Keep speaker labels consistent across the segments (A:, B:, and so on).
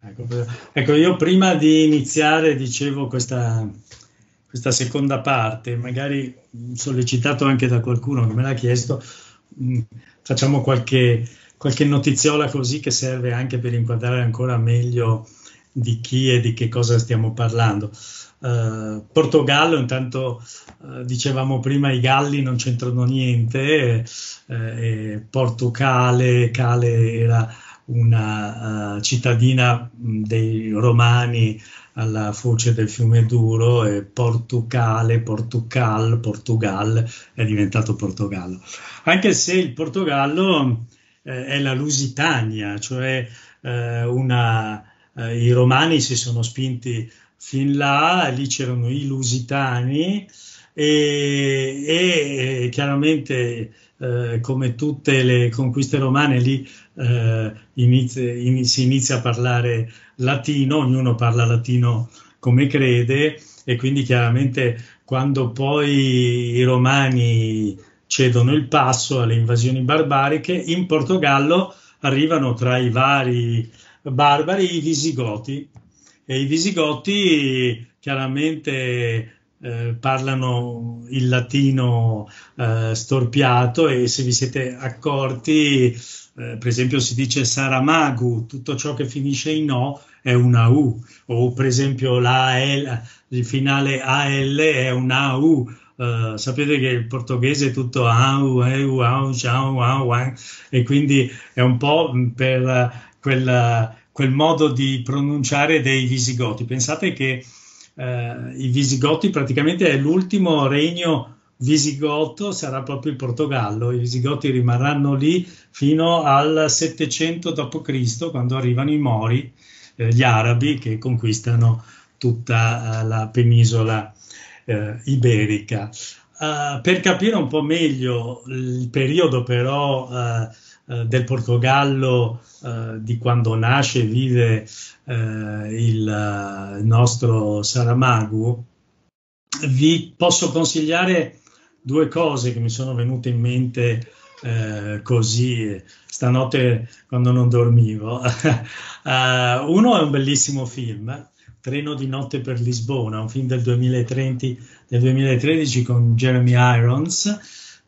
A: Ecco, ecco, io prima di iniziare dicevo questa, questa seconda parte, magari sollecitato anche da qualcuno che me l'ha chiesto, mh, facciamo qualche, qualche notiziola così che serve anche per inquadrare ancora meglio di chi e di che cosa stiamo parlando. Uh, Portogallo, intanto uh, dicevamo prima i Galli non c'entrano niente, eh, Portucale, Cale era una uh, cittadina dei Romani alla foce del fiume Duro e Portucale, Portugal, Portugal è diventato Portogallo. Anche se il Portogallo eh, è la Lusitania, cioè eh, una, eh, i romani si sono spinti fin là, lì c'erano i lusitani e, e chiaramente eh, come tutte le conquiste romane lì eh, inizia, in, si inizia a parlare latino, ognuno parla latino come crede e quindi chiaramente quando poi i romani cedono il passo alle invasioni barbariche, in Portogallo arrivano tra i vari barbari i visigoti. E i visigoti chiaramente eh, parlano il latino eh, storpiato e se vi siete accorti, eh, per esempio si dice Saramagu, tutto ciò che finisce in O è una U, o per esempio L, il finale AL è una U. Uh, sapete che il portoghese è tutto au, eu, au, ciao, au, au, e quindi è un po' per quel, quel modo di pronunciare dei visigoti. Pensate che eh, i Visigoti praticamente è l'ultimo regno visigoto, sarà proprio il Portogallo. I Visigoti rimarranno lì fino al 700 d.C., quando arrivano i Mori, eh, gli arabi che conquistano tutta uh, la penisola uh, iberica. Uh, per capire un po' meglio il periodo però del Portogallo di quando nasce e vive eh, il, eh, nostro Saramago, vi posso consigliare due cose che mi sono venute in mente eh, così stanotte quando non dormivo. uh, uno è un bellissimo film, Treno di notte per Lisbona, un film del 2030, del 2013 con Jeremy Irons,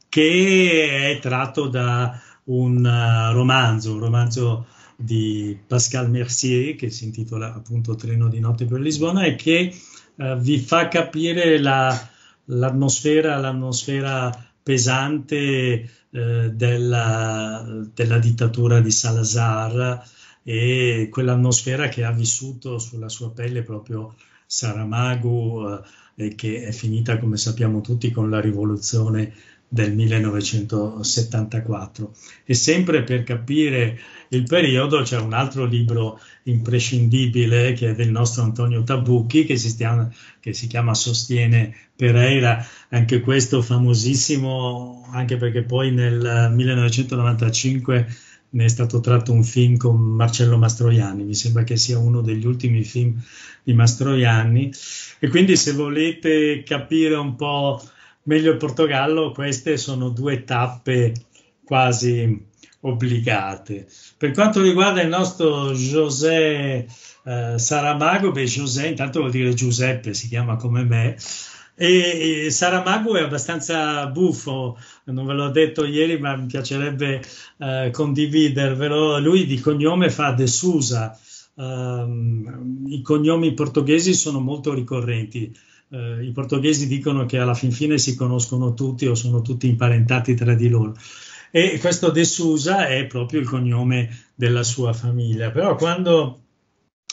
A: che è tratto da un uh, romanzo, un romanzo di Pascal Mercier che si intitola appunto Treno di notte per Lisbona e che eh, vi fa capire la, l'atmosfera, l'atmosfera pesante eh, della, della, dittatura di Salazar e quell'atmosfera che ha vissuto sulla sua pelle proprio Saramago eh, che è finita come sappiamo tutti con la rivoluzione del 1974. E sempre per capire il periodo c'è un altro libro imprescindibile che è del nostro Antonio Tabucchi che si, chiama, che si chiama Sostiene Pereira, anche questo famosissimo anche perché poi nel 1995 ne è stato tratto un film con Marcello Mastroianni, mi sembra che sia uno degli ultimi film di Mastroianni. E quindi se volete capire un po' meglio il Portogallo, queste sono due tappe quasi obbligate. Per quanto riguarda il nostro José eh, Saramago, beh, José intanto vuol dire Giuseppe, si chiama come me, e, e Saramago è abbastanza buffo, non ve l'ho detto ieri, ma mi piacerebbe eh, condividervelo. Lui di cognome fa De Sousa. Um, I cognomi portoghesi sono molto ricorrenti eh, i portoghesi dicono che alla fin fine si conoscono tutti o sono tutti imparentati tra di loro. E questo De Sousa è proprio il cognome della sua famiglia. Però quando,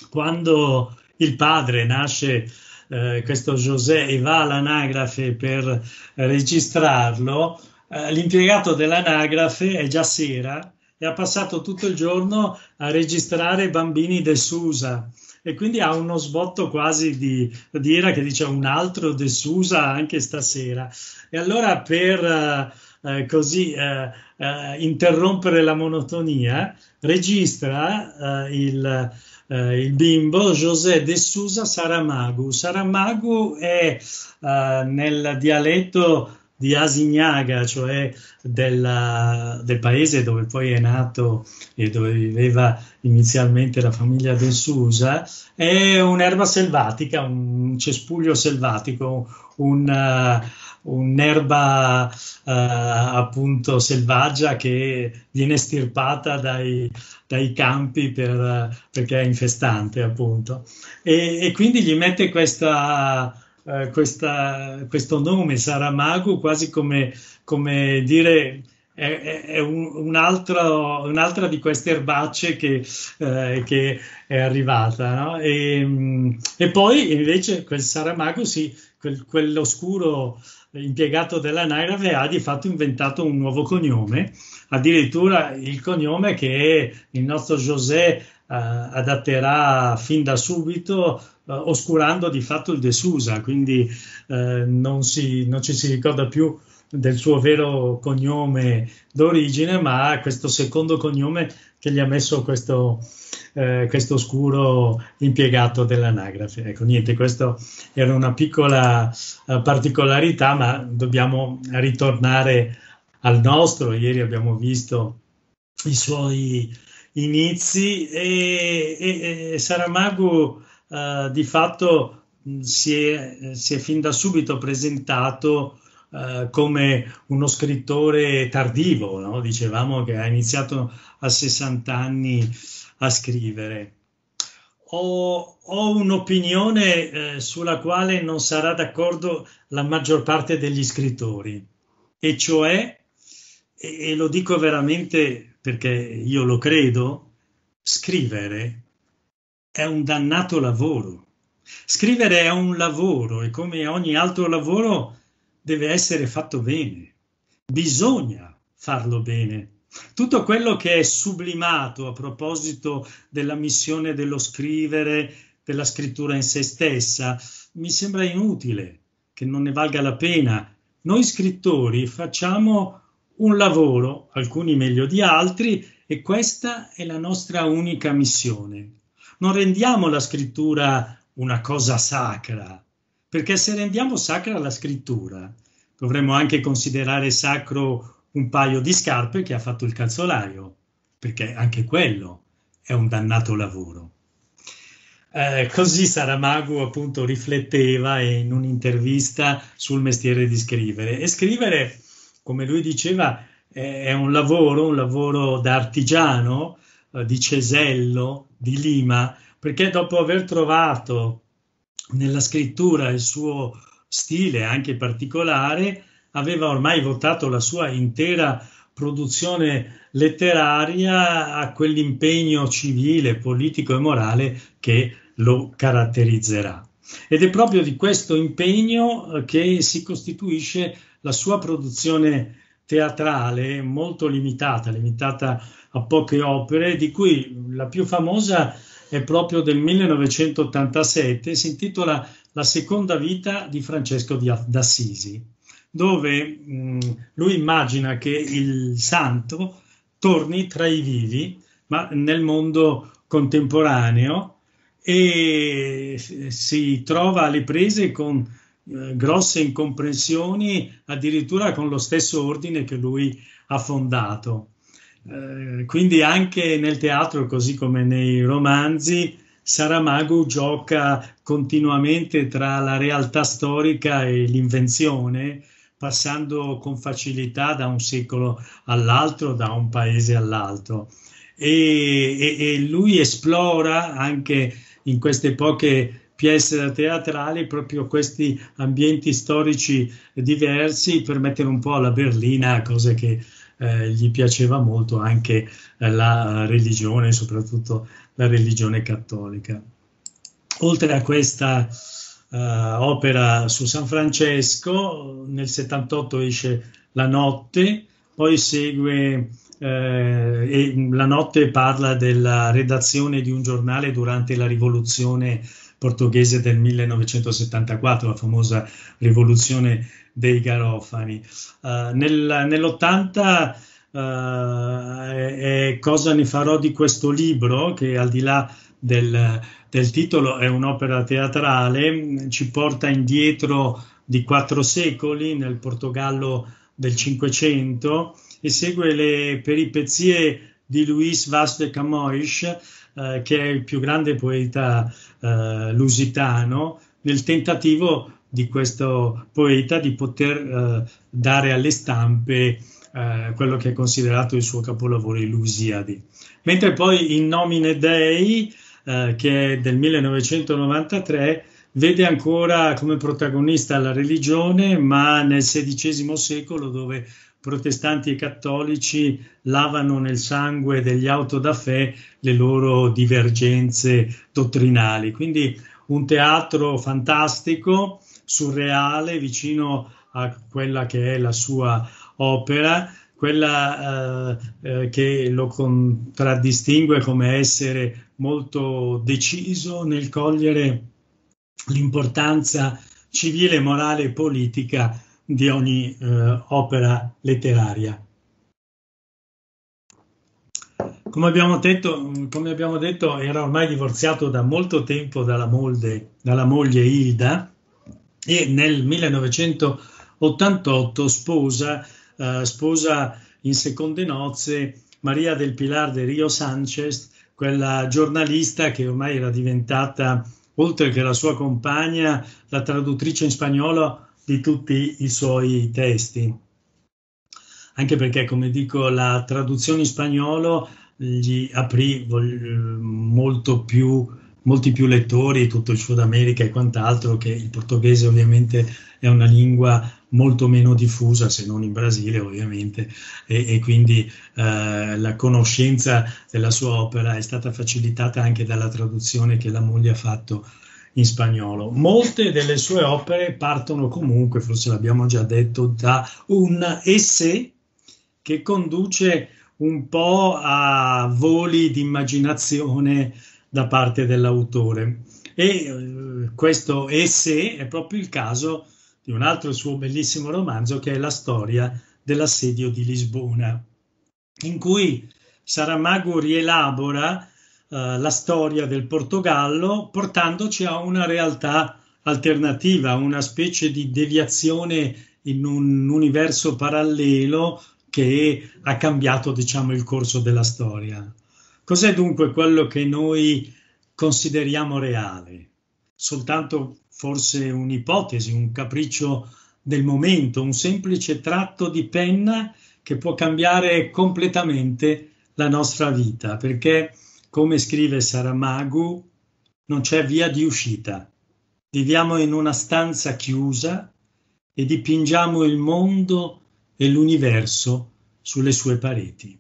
A: quando il padre nasce, eh, questo José, e va all'anagrafe per registrarlo, eh, l'impiegato dell'anagrafe è già sera e ha passato tutto il giorno a registrare bambini De Sousa e quindi ha uno sbotto quasi di, di era che dice un altro De Sousa anche stasera. E allora per eh, eh così eh, eh, interrompere la monotonia, registra eh, il, eh, il, bimbo José De Sousa Saramago. Saramago è nel dialetto di Asignaga, cioè della, del paese dove poi è nato e dove viveva inizialmente la famiglia del Susa, è un'erba selvatica, un cespuglio selvatico, un, uh, un'erba uh, appunto selvaggia che viene stirpata dai, dai campi per, perché è infestante appunto. E, e quindi gli mette questa eh, questa, questo nome Saramago quasi come, come dire è, è un, un altro, un'altra di queste erbacce che, eh, che è arrivata. No? E, mm, e, poi invece quel Saramago, sì, quel, quell'oscuro impiegato dell'anagrafe ha di fatto inventato un nuovo cognome, addirittura il cognome che il nostro José adatterà fin da subito eh, oscurando di fatto il De Sousa, quindi eh, non, si, non ci si ricorda più del suo vero cognome d'origine, ma questo secondo cognome che gli ha messo questo, eh, questo oscuro impiegato dell'anagrafe. Ecco, niente, questa era una piccola uh, particolarità, ma dobbiamo ritornare al nostro. Ieri abbiamo visto i suoi inizi e, e, e Saramago uh, di fatto si è, si è, fin da subito presentato uh, come uno scrittore tardivo, no? dicevamo che ha iniziato a 60 anni a scrivere. Ho, ho un'opinione eh, sulla quale non sarà d'accordo la maggior parte degli scrittori, e cioè, e, e lo dico veramente perché io lo credo, scrivere è un dannato lavoro. Scrivere è un lavoro e come ogni altro lavoro deve essere fatto bene. Bisogna farlo bene. Tutto quello che è sublimato a proposito della missione dello scrivere, della scrittura in se stessa, mi sembra inutile, che non ne valga la pena. Noi scrittori facciamo un lavoro, alcuni meglio di altri, e questa è la nostra unica missione non rendiamo la scrittura una cosa sacra, perché se rendiamo sacra la scrittura, dovremmo anche considerare sacro un paio di scarpe che ha fatto il calzolaio, perché anche quello è un dannato lavoro. Eh, così Saramago appunto rifletteva in un'intervista sul mestiere di scrivere. E scrivere, come lui diceva, è un lavoro, un lavoro da artigiano, eh, di cesello, di lima, perché dopo aver trovato nella scrittura il suo stile anche particolare, aveva ormai votato la sua intera produzione letteraria a quell'impegno civile, politico e morale che lo caratterizzerà. Ed è proprio di questo impegno eh, che si costituisce la sua produzione teatrale molto limitata, limitata a poche opere, di cui la più famosa è proprio del 1987, si intitola La seconda vita di Francesco d'Assisi, dove mh, lui immagina che il santo torni tra i vivi, ma nel mondo contemporaneo, e si trova alle prese con eh, grosse incomprensioni, addirittura con lo stesso ordine che lui ha fondato. Eh, quindi anche nel teatro, così come nei romanzi, Saramago gioca continuamente tra la realtà storica e l'invenzione, passando con facilità da un secolo all'altro, da un paese all'altro. E, e, e lui esplora anche in queste poche pièce teatrali proprio questi ambienti storici diversi per mettere un po' alla berlina cose che eh, gli piaceva molto anche la religione, soprattutto la religione cattolica. Oltre a questa uh, opera su San Francesco, nel 78 esce La notte, poi segue eh, La notte parla della redazione di un giornale durante la rivoluzione portoghese del 1974, la famosa rivoluzione dei Garofani. Uh, nel, nell'80 uh, è, cosa ne farò di questo libro che al di là del, del titolo è un'opera teatrale, ci porta indietro di quattro secoli nel Portogallo del Cinquecento e segue le peripezie di Luis Vaz de Camões, eh, che è il più grande poeta eh, lusitano, nel tentativo di questo poeta di poter eh, dare alle stampe eh, quello che è considerato il suo capolavoro, i Lusiadi. Mentre poi in Nomine Dei, eh, che è del 1993, vede ancora come protagonista la religione, ma nel XVI secolo dove protestanti e cattolici lavano nel sangue degli autodafè le loro divergenze dottrinali. Quindi un teatro fantastico, surreale, vicino a quella che è la sua opera, quella eh, eh, che lo contraddistingue come essere molto deciso nel cogliere l'importanza civile, morale e politica di ogni eh, opera letteraria. Come abbiamo, detto, come abbiamo, detto, era ormai divorziato da molto tempo dalla, molde, dalla moglie Hilda e nel 1988 sposa, eh, sposa in seconde nozze Maria del Pilar de Rio Sanchez, quella giornalista che ormai era diventata oltre che la sua compagna, la traduttrice in spagnolo di tutti i suoi testi. Anche perché, come dico, la traduzione in spagnolo gli aprì molto più, molti più lettori, tutto il Sud America e quant'altro, che il portoghese ovviamente è una lingua molto meno diffusa, se non in Brasile ovviamente, e, e quindi eh, la conoscenza della sua opera è stata facilitata anche dalla traduzione che la moglie ha fatto in spagnolo. Molte delle sue opere partono comunque, forse l'abbiamo già detto, da un essè che conduce un po' a voli di immaginazione da parte dell'autore. E eh, questo essè è proprio il caso di un altro suo bellissimo romanzo che è La storia dell'assedio di Lisbona, in cui Saramago rielabora eh, la storia del Portogallo portandoci a una realtà alternativa, una specie di deviazione in un universo parallelo che ha cambiato diciamo il corso della storia. Cos'è dunque quello che noi consideriamo reale? Soltanto forse un'ipotesi, un capriccio del momento, un semplice tratto di penna che può cambiare completamente la nostra vita, perché come scrive Saramago, non c'è via di uscita. Viviamo in una stanza chiusa e dipingiamo il mondo e l'universo sulle sue pareti.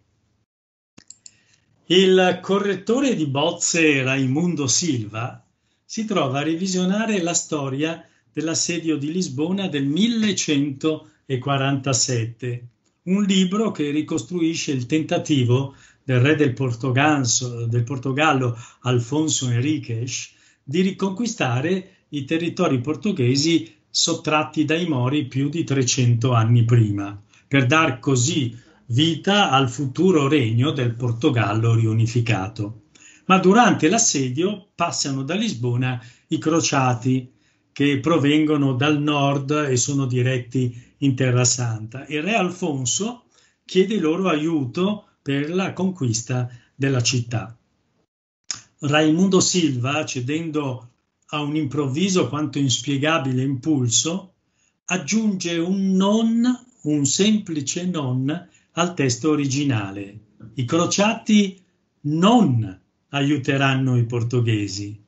A: Il correttore di bozze Raimundo Silva si trova a revisionare la storia dell'assedio di Lisbona del 1147, un libro che ricostruisce il tentativo del re del, del Portogallo Alfonso Henriques di riconquistare i territori portoghesi sottratti dai Mori più di 300 anni prima, per dar così vita al futuro regno del Portogallo riunificato ma durante l'assedio passano da Lisbona i crociati che provengono dal nord e sono diretti in Terra Santa. Il re Alfonso chiede loro aiuto per la conquista della città. Raimundo Silva, cedendo a un improvviso quanto inspiegabile impulso, aggiunge un non, un semplice non al testo originale. I crociati non aiuteranno i portoghesi.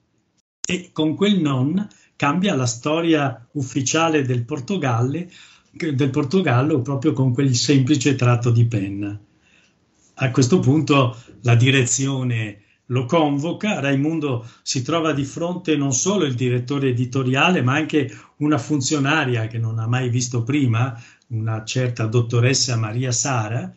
A: E con quel non cambia la storia ufficiale del, del Portogallo proprio con quel semplice tratto di penna. A questo punto la direzione lo convoca, Raimundo si trova di fronte non solo il direttore editoriale, ma anche una funzionaria che non ha mai visto prima, una certa dottoressa Maria Sara,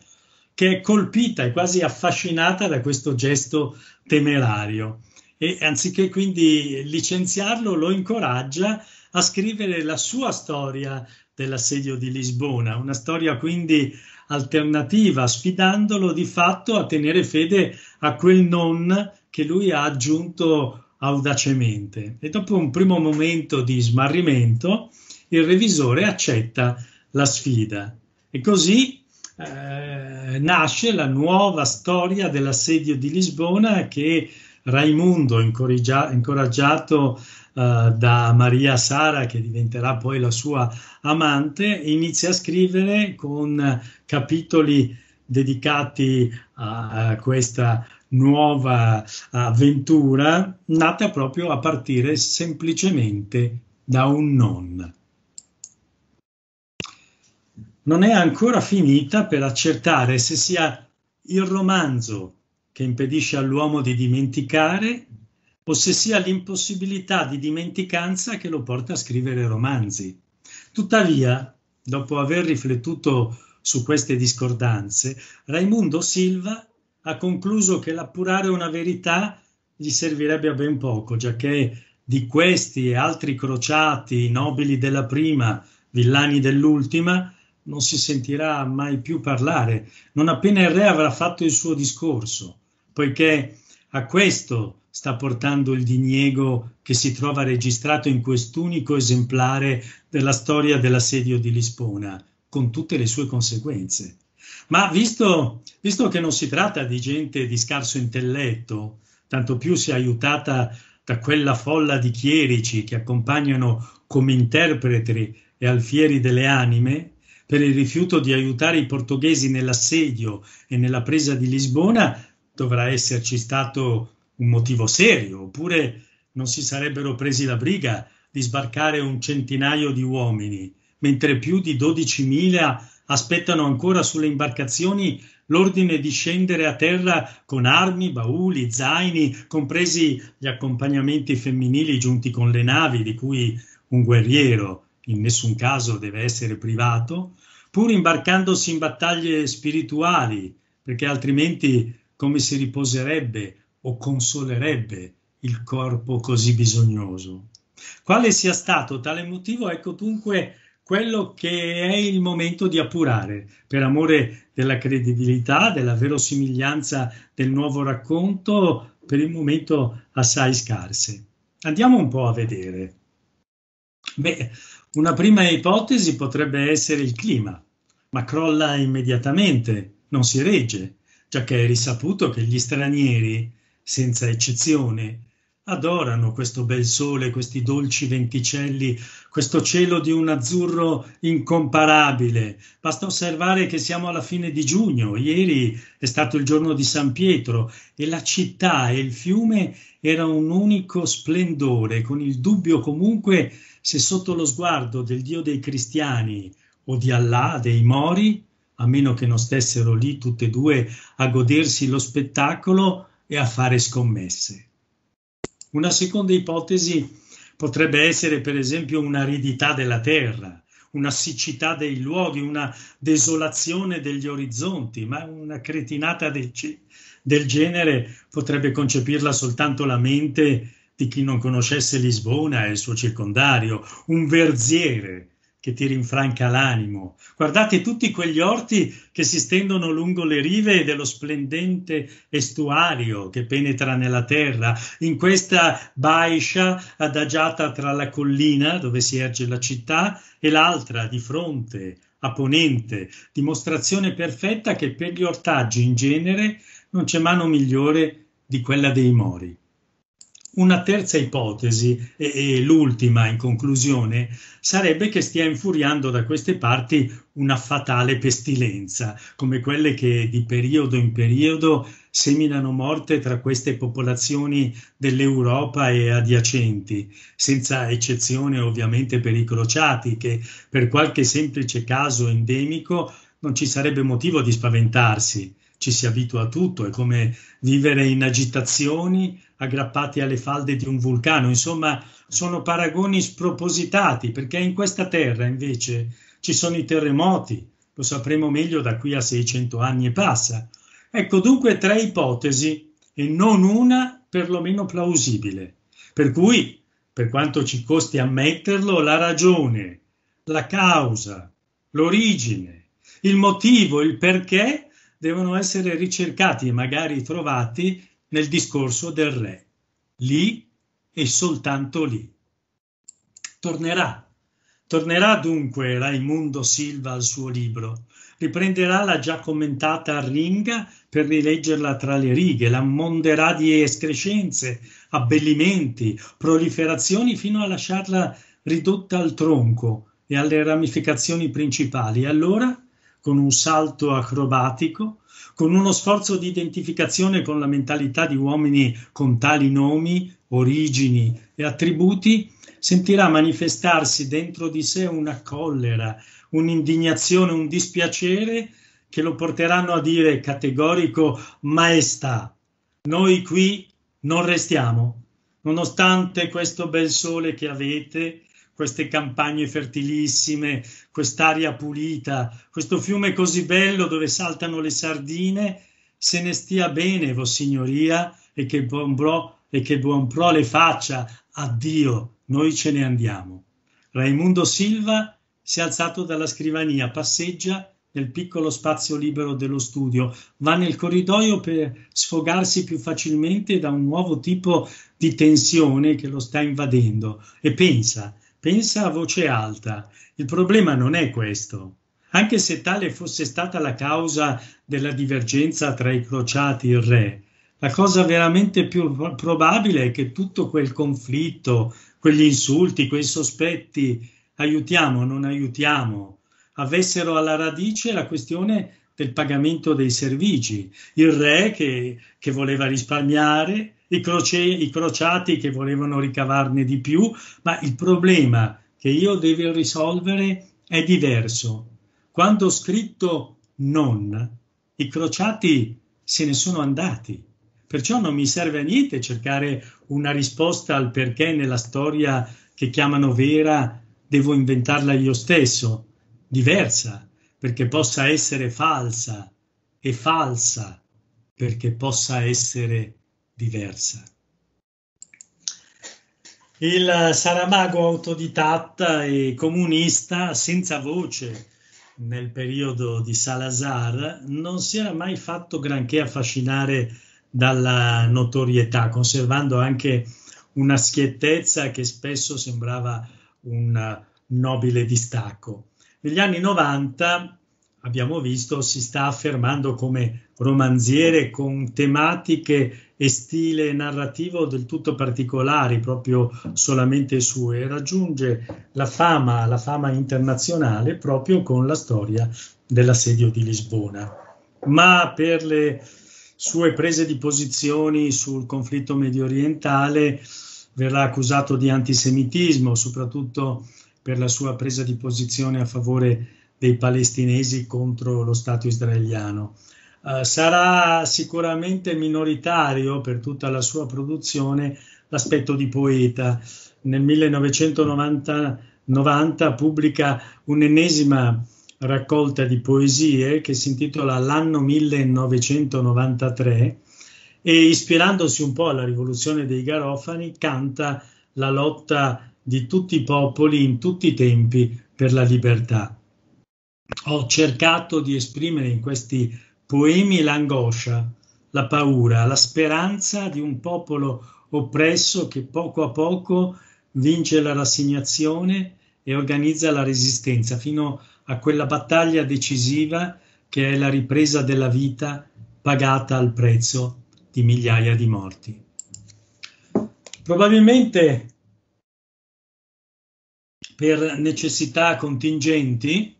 A: che è colpita e quasi affascinata da questo gesto temerario. E anziché quindi licenziarlo lo incoraggia a scrivere la sua storia dell'assedio di Lisbona, una storia quindi alternativa, sfidandolo di fatto a tenere fede a quel non che lui ha aggiunto audacemente. E dopo un primo momento di smarrimento, il revisore accetta la sfida. E così eh, nasce la nuova storia dell'assedio di Lisbona che Raimundo, incoraggiato eh, da Maria Sara, che diventerà poi la sua amante, inizia a scrivere con capitoli dedicati a, a questa nuova avventura, nata proprio a partire semplicemente da un non. Non è ancora finita per accertare se sia il romanzo che impedisce all'uomo di dimenticare o se sia l'impossibilità di dimenticanza che lo porta a scrivere romanzi. Tuttavia, dopo aver riflettuto su queste discordanze, Raimundo Silva ha concluso che l'appurare una verità gli servirebbe a ben poco, giacché di questi e altri crociati, nobili della prima, villani dell'ultima, non si sentirà mai più parlare, non appena il re avrà fatto il suo discorso, poiché a questo sta portando il diniego che si trova registrato in quest'unico esemplare della storia dell'assedio di Lisbona, con tutte le sue conseguenze. Ma visto, visto che non si tratta di gente di scarso intelletto, tanto più si è aiutata da quella folla di chierici che accompagnano come interpreti e alfieri delle anime, per il rifiuto di aiutare i portoghesi nell'assedio e nella presa di Lisbona, dovrà esserci stato un motivo serio, oppure non si sarebbero presi la briga di sbarcare un centinaio di uomini, mentre più di 12.000 aspettano ancora sulle imbarcazioni l'ordine di scendere a terra con armi, bauli, zaini, compresi gli accompagnamenti femminili giunti con le navi, di cui un guerriero in nessun caso deve essere privato, pur imbarcandosi in battaglie spirituali, perché altrimenti come si riposerebbe o consolerebbe il corpo così bisognoso. Quale sia stato tale motivo, ecco dunque quello che è il momento di appurare, per amore della credibilità, della verosimiglianza del nuovo racconto, per il momento assai scarse. Andiamo un po' a vedere. Beh, una prima ipotesi potrebbe essere il clima, ma crolla immediatamente, non si regge, già che è risaputo che gli stranieri senza eccezione, adorano questo bel sole, questi dolci venticelli, questo cielo di un azzurro incomparabile. Basta osservare che siamo alla fine di giugno, ieri è stato il giorno di San Pietro e la città e il fiume era un unico splendore, con il dubbio comunque se sotto lo sguardo del Dio dei cristiani o di Allah, dei Mori, a meno che non stessero lì tutte e due a godersi lo spettacolo, e a fare scommesse. Una seconda ipotesi potrebbe essere per esempio un'aridità della terra, una siccità dei luoghi, una desolazione degli orizzonti, ma una cretinata del, del genere potrebbe concepirla soltanto la mente di chi non conoscesse Lisbona e il suo circondario, un verziere che ti rinfranca l'animo. Guardate tutti quegli orti che si stendono lungo le rive dello splendente estuario che penetra nella terra, in questa baiscia adagiata tra la collina dove si erge la città e l'altra di fronte, a ponente, dimostrazione perfetta che per gli ortaggi in genere non c'è mano migliore di quella dei mori. Una terza ipotesi, e, e, l'ultima in conclusione, sarebbe che stia infuriando da queste parti una fatale pestilenza, come quelle che di periodo in periodo seminano morte tra queste popolazioni dell'Europa e adiacenti, senza eccezione ovviamente per i crociati, che per qualche semplice caso endemico non ci sarebbe motivo di spaventarsi. Ci si abitua a tutto, è come vivere in agitazioni aggrappati alle falde di un vulcano, insomma sono paragoni spropositati perché in questa terra invece ci sono i terremoti, lo sapremo meglio da qui a 600 anni e passa. Ecco dunque tre ipotesi e non una perlomeno plausibile, per cui, per quanto ci costi ammetterlo, la ragione, la causa, l'origine, il motivo, il perché devono essere ricercati e magari trovati nel discorso del re, lì e soltanto lì. Tornerà, Tornerà dunque Raimundo Silva al suo libro, riprenderà la già commentata Arringa per rileggerla tra le righe, l'ammonderà di escrescenze, abbellimenti, proliferazioni fino a lasciarla ridotta al tronco e alle ramificazioni principali. Allora, con un salto acrobatico, con uno sforzo di identificazione con la mentalità di uomini con tali nomi, origini e attributi, sentirà manifestarsi dentro di sé una collera, un'indignazione, un dispiacere che lo porteranno a dire categorico maestà. Noi qui non restiamo, nonostante questo bel sole che avete, queste campagne fertilissime, quest'aria pulita, questo fiume così bello dove saltano le sardine, se ne stia bene, Vossignoria, e che buon pro, e che buon pro le faccia. Addio, noi ce ne andiamo. Raimundo Silva si è alzato dalla scrivania, passeggia nel piccolo spazio libero dello studio, va nel corridoio per sfogarsi più facilmente da un nuovo tipo di tensione che lo sta invadendo e pensa, pensa a voce alta. Il problema non è questo. Anche se tale fosse stata la causa della divergenza tra i crociati e il re, la cosa veramente più probabile è che tutto quel conflitto, quegli insulti, quei sospetti, aiutiamo, non aiutiamo, avessero alla radice la questione del pagamento dei servigi, il re che, che voleva risparmiare, i, croce, i crociati che volevano ricavarne di più, ma il problema che io devo risolvere è diverso. Quando ho scritto non, i crociati se ne sono andati. Perciò non mi serve a niente cercare una risposta al perché nella storia che chiamano vera devo inventarla io stesso, diversa, perché possa essere falsa e falsa perché possa essere diversa. Il Saramago autodidatta e comunista senza voce nel periodo di Salazar non si era mai fatto granché affascinare dalla notorietà, conservando anche una schiettezza che spesso sembrava un nobile distacco. Negli anni 90 abbiamo visto si sta affermando come romanziere con tematiche e stile narrativo del tutto particolari, proprio solamente sue, e raggiunge la fama, la fama internazionale proprio con la storia dell'assedio di Lisbona. Ma per le sue prese di posizioni sul conflitto medio orientale verrà accusato di antisemitismo, soprattutto per la sua presa di posizione a favore dei palestinesi contro lo Stato israeliano. Uh, sarà sicuramente minoritario per tutta la sua produzione l'aspetto di poeta. Nel 1990 90, pubblica un'ennesima raccolta di poesie che si intitola L'anno 1993 e ispirandosi un po' alla rivoluzione dei Garofani canta la lotta di tutti i popoli in tutti i tempi per la libertà. Ho cercato di esprimere in questi poemi l'angoscia, la paura, la speranza di un popolo oppresso che poco a poco vince la rassegnazione e organizza la resistenza fino a quella battaglia decisiva che è la ripresa della vita pagata al prezzo di migliaia di morti. Probabilmente per necessità contingenti,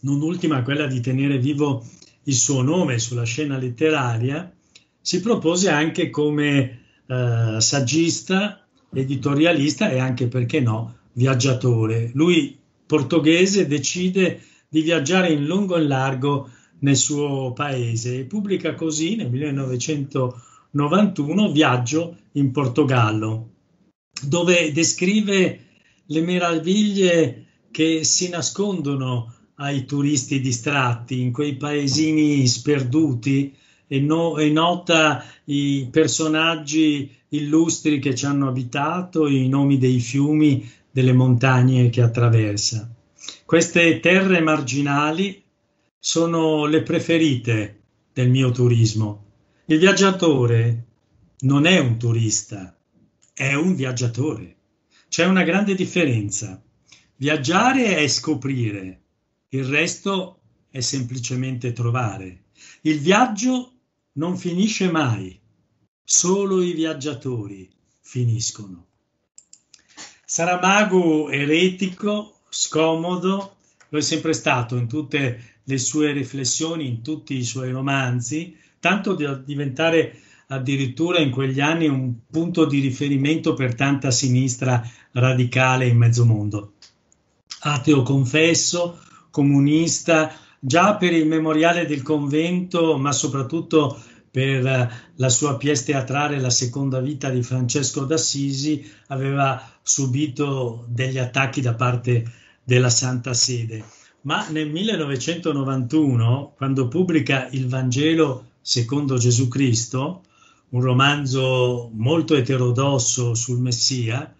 A: non ultima quella di tenere vivo il suo nome sulla scena letteraria, si propose anche come eh, saggista, editorialista e anche, perché no, viaggiatore. Lui portoghese decide di viaggiare in lungo e in largo nel suo paese e pubblica così nel 1991 Viaggio in Portogallo, dove descrive le meraviglie che si nascondono ai turisti distratti in quei paesini sperduti e, no, e nota i personaggi illustri che ci hanno abitato, i nomi dei fiumi delle montagne che attraversa. Queste terre marginali sono le preferite del mio turismo. Il viaggiatore non è un turista, è un viaggiatore. C'è una grande differenza. Viaggiare è scoprire, il resto è semplicemente trovare. Il viaggio non finisce mai, solo i viaggiatori finiscono. Saramago eretico, scomodo, lo è sempre stato in tutte le sue riflessioni, in tutti i suoi romanzi, tanto da diventare addirittura in quegli anni un punto di riferimento per tanta sinistra radicale in mezzo mondo. Ateo confesso, comunista, già per il memoriale del convento, ma soprattutto per la sua pièce teatrale La seconda vita di Francesco d'Assisi, aveva subito degli attacchi da parte della Santa Sede. Ma nel 1991, quando pubblica il Vangelo secondo Gesù Cristo, un romanzo molto eterodosso sul Messia,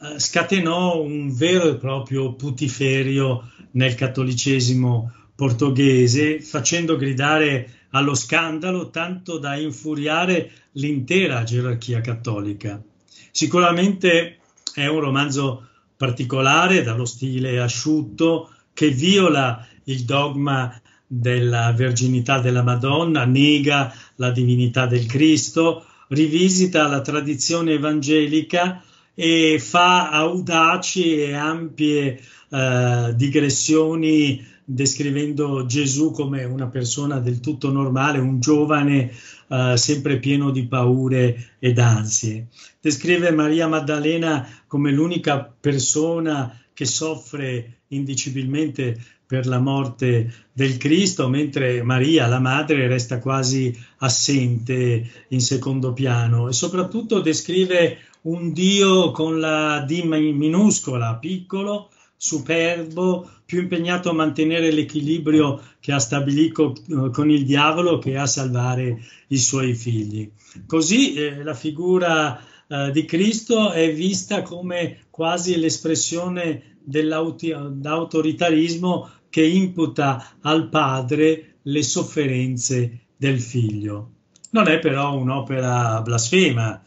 A: eh, scatenò un vero e proprio putiferio nel cattolicesimo portoghese, facendo gridare allo scandalo tanto da infuriare l'intera gerarchia cattolica. Sicuramente è un romanzo particolare, dallo stile asciutto, che viola il dogma della verginità della Madonna, nega la divinità del Cristo, rivisita la tradizione evangelica e fa audaci e ampie eh, digressioni descrivendo Gesù come una persona del tutto normale, un giovane eh, sempre pieno di paure ed ansie. Descrive Maria Maddalena come l'unica persona che soffre indicibilmente per la morte del Cristo, mentre Maria, la madre, resta quasi assente in secondo piano e soprattutto descrive un Dio con la D minuscola, piccolo, superbo, più impegnato a mantenere l'equilibrio che ha stabilito eh, con il diavolo che a salvare i suoi figli. Così eh, la figura eh, di Cristo è vista come quasi l'espressione dell'autoritarismo che imputa al padre le sofferenze del figlio. Non è però un'opera blasfema,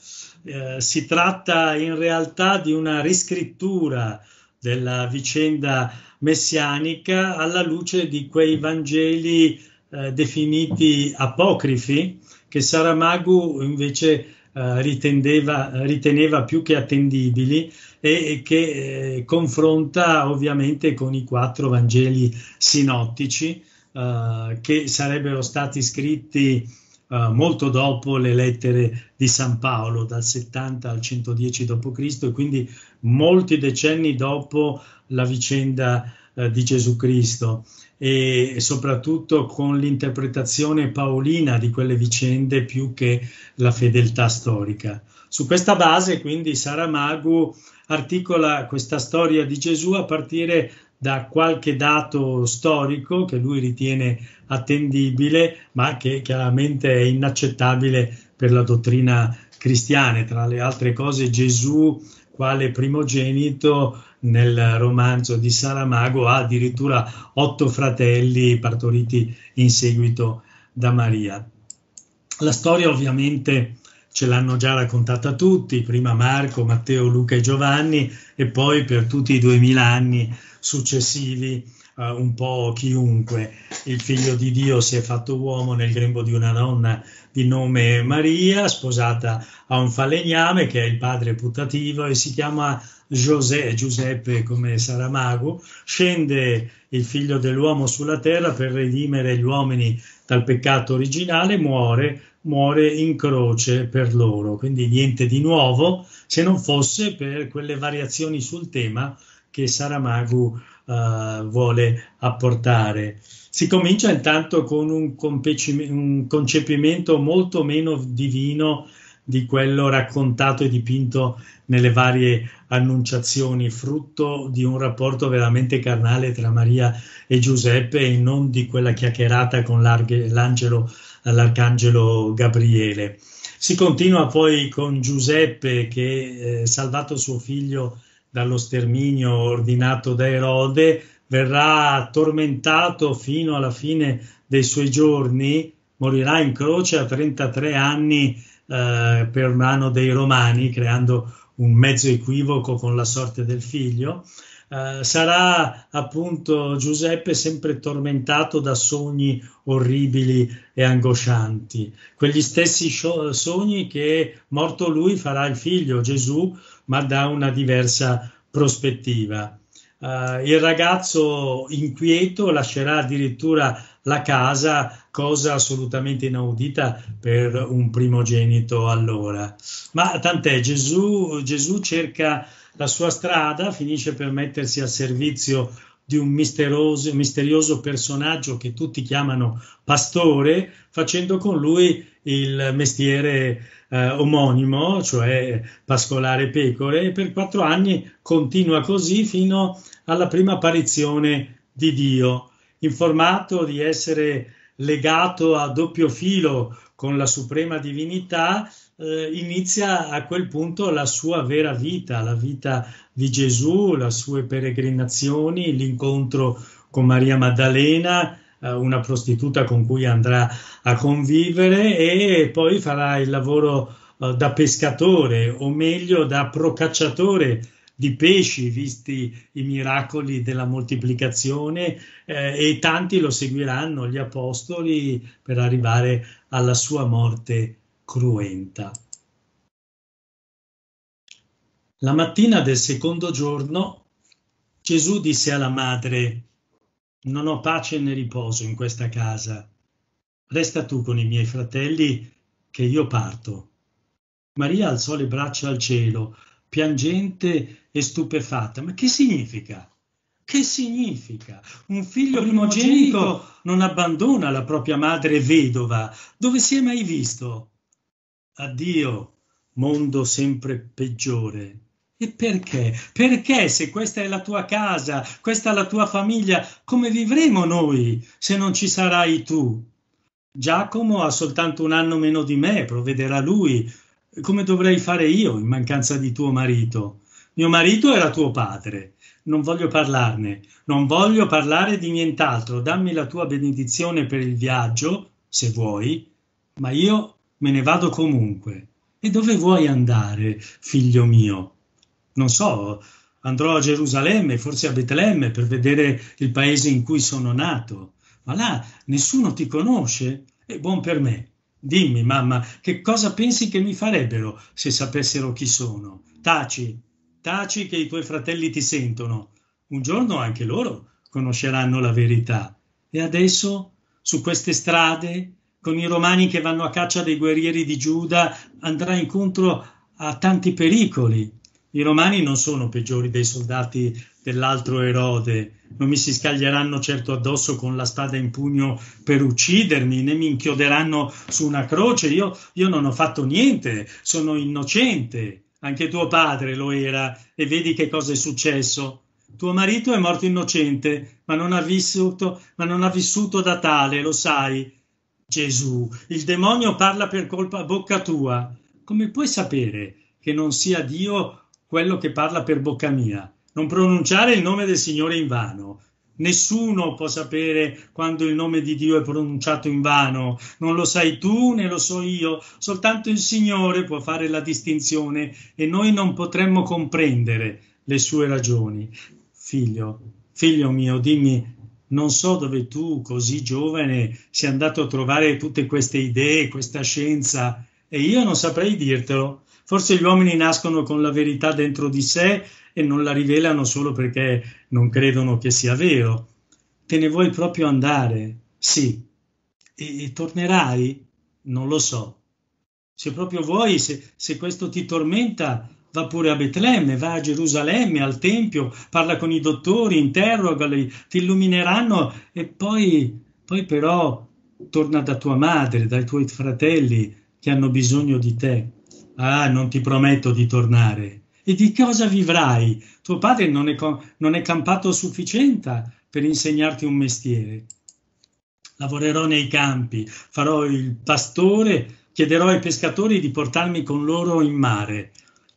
A: eh, si tratta in realtà di una riscrittura della vicenda messianica alla luce di quei Vangeli eh, definiti apocrifi che Saramago invece eh, riteneva più che attendibili e, e che eh, confronta ovviamente con i quattro Vangeli sinottici eh, che sarebbero stati scritti Uh, molto dopo le lettere di San Paolo, dal 70 al 110 d.C., e quindi molti decenni dopo la vicenda uh, di Gesù Cristo e soprattutto con l'interpretazione paolina di quelle vicende più che la fedeltà storica. Su questa base, quindi, Saramago articola questa storia di Gesù a partire da qualche dato storico che lui ritiene attendibile, ma che chiaramente è inaccettabile per la dottrina cristiana. Tra le altre cose, Gesù, quale primogenito, nel romanzo di Saramago ha addirittura otto fratelli partoriti in seguito da Maria. La storia ovviamente ce l'hanno già raccontata tutti, prima Marco, Matteo, Luca e Giovanni e poi per tutti i duemila anni successivi uh, un po' chiunque. Il figlio di Dio si è fatto uomo nel grembo di una donna di nome Maria, sposata a un falegname che è il padre putativo e si chiama José, Giuseppe come Saramago, scende il figlio dell'uomo sulla terra per redimere gli uomini dal peccato originale, muore, muore in croce per loro. Quindi niente di nuovo, se non fosse per quelle variazioni sul tema che Saramago uh, vuole apportare. Si comincia intanto con un, un, concepimento molto meno divino di quello raccontato e dipinto nelle varie annunciazioni, frutto di un rapporto veramente carnale tra Maria e Giuseppe e non di quella chiacchierata con l'angelo, l'arcangelo Gabriele. Si continua poi con Giuseppe che, eh, salvato suo figlio dallo sterminio ordinato da Erode, verrà tormentato fino alla fine dei suoi giorni, morirà in croce a 33 anni eh, per mano dei Romani, creando un mezzo equivoco con la sorte del figlio. Uh, sarà appunto Giuseppe sempre tormentato da sogni orribili e angoscianti, quegli stessi sogni che morto lui farà il figlio Gesù, ma da una diversa prospettiva. Uh, il ragazzo inquieto lascerà addirittura la casa, cosa assolutamente inaudita per un primogenito allora. Ma tant'è, Gesù, Gesù cerca la sua strada, finisce per mettersi al servizio di un misterioso, misterioso, personaggio che tutti chiamano pastore, facendo con lui il mestiere eh, omonimo, cioè pascolare pecore, e per quattro anni continua così fino alla prima apparizione di Dio, informato di essere legato a doppio filo con la suprema divinità, eh, inizia a quel punto la sua vera vita, la vita di Gesù, le sue peregrinazioni, l'incontro con Maria Maddalena, eh, una prostituta con cui andrà a convivere e poi farà il lavoro eh, da pescatore o meglio da procacciatore di pesci, visti i miracoli della moltiplicazione eh, e tanti lo seguiranno, gli apostoli, per arrivare alla sua morte cruenta. La mattina del secondo giorno Gesù disse alla madre, non ho pace né riposo in questa casa, resta tu con i miei fratelli che io parto. Maria alzò le braccia al cielo, piangente e stupefatta. Ma che significa? Che significa? Un figlio primogenito non abbandona la propria madre vedova. Dove si è mai visto? Addio, mondo sempre peggiore. E perché? Perché se questa è la tua casa, questa è la tua famiglia, come vivremo noi se non ci sarai tu? Giacomo ha soltanto un anno meno di me, provvederà lui. Come dovrei fare io in mancanza di tuo marito? Mio marito era tuo padre. Non voglio parlarne, non voglio parlare di nient'altro. Dammi la tua benedizione per il viaggio, se vuoi, ma io me ne vado comunque. E dove vuoi andare, figlio mio? Non so, andrò a Gerusalemme, forse a Betlemme, per vedere il paese in cui sono nato. Ma là nessuno ti conosce? È buon per me. Dimmi, mamma, che cosa pensi che mi farebbero se sapessero chi sono? Taci, taci che i tuoi fratelli ti sentono. Un giorno anche loro conosceranno la verità. E adesso, su queste strade, con i romani che vanno a caccia dei guerrieri di Giuda, andrà incontro a tanti pericoli. I romani non sono peggiori dei soldati dell'altro Erode, non mi si scaglieranno certo addosso con la spada in pugno per uccidermi, né mi inchioderanno su una croce. Io, io non ho fatto niente, sono innocente. Anche tuo padre lo era, e vedi che cosa è successo. Tuo marito è morto innocente, ma non ha vissuto, ma non ha vissuto da tale, lo sai Gesù, il demonio parla per colpa bocca tua. Come puoi sapere che non sia Dio quello che parla per bocca mia? Non pronunciare il nome del Signore in vano. Nessuno può sapere quando il nome di Dio è pronunciato in vano, non lo sai tu né lo so io, soltanto il Signore può fare la distinzione e noi non potremmo comprendere le sue ragioni. Figlio, figlio mio, dimmi non so dove tu, così giovane, sia andato a trovare tutte queste idee, questa scienza, e io non saprei dirtelo. Forse gli uomini nascono con la verità dentro di sé e non la rivelano solo perché non credono che sia vero. Te ne vuoi proprio andare? Sì. E, e tornerai? Non lo so. Se proprio vuoi, se, se questo ti tormenta, va pure a Betlemme, va a Gerusalemme, al Tempio, parla con i dottori, interrogali, ti illumineranno e poi, poi però torna da tua madre, dai tuoi fratelli che hanno bisogno di te. Ah, non ti prometto di tornare. E di cosa vivrai? Tuo padre non è, non è campato a sufficienza per insegnarti un mestiere. Lavorerò nei campi, farò il pastore, chiederò ai pescatori di portarmi con loro in mare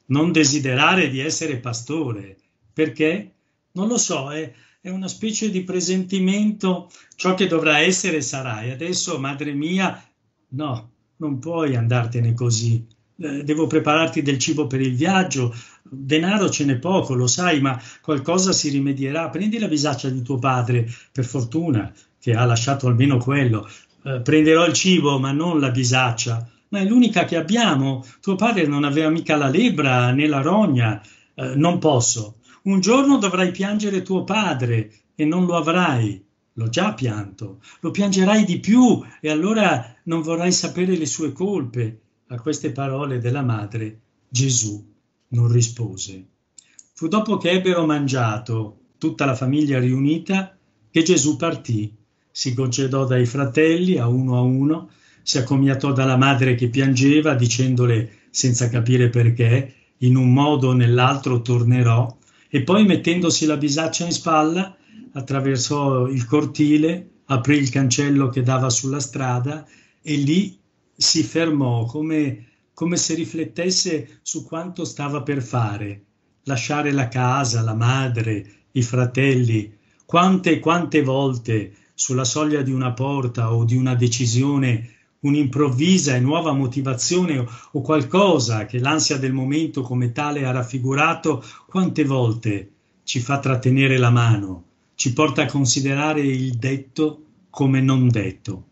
A: non desiderare di essere pastore. Perché? Non lo so, è, è una specie di presentimento, ciò che dovrà essere sarà. E adesso, madre mia, no, non puoi andartene così. eh, devo prepararti del cibo per il viaggio, denaro ce n'è poco, lo sai, ma qualcosa si rimedierà. Prendi la bisaccia di tuo padre, per fortuna che ha lasciato almeno quello. Eh, prenderò il cibo, ma non la bisaccia. Ma è l'unica che abbiamo. Tuo padre non aveva mica la lebra né la rogna. Eh, non posso. Un giorno dovrai piangere tuo padre e non lo avrai. L'ho già pianto. Lo piangerai di più e allora non vorrai sapere le sue colpe. A queste parole della madre Gesù non rispose. Fu dopo che ebbero mangiato, tutta la famiglia riunita, che Gesù partì, si concedò dai fratelli a uno a uno, si accomiatò dalla madre che piangeva, dicendole senza capire perché, in un modo o nell'altro tornerò, e poi mettendosi la bisaccia in spalla, attraversò il cortile, aprì il cancello che dava sulla strada e lì si fermò come, come se riflettesse su quanto stava per fare, lasciare la casa, la madre, i fratelli, quante quante volte sulla soglia di una porta o di una decisione un'improvvisa e nuova motivazione o, o qualcosa che l'ansia del momento come tale ha raffigurato, quante volte ci fa trattenere la mano, ci porta a considerare il detto come non detto.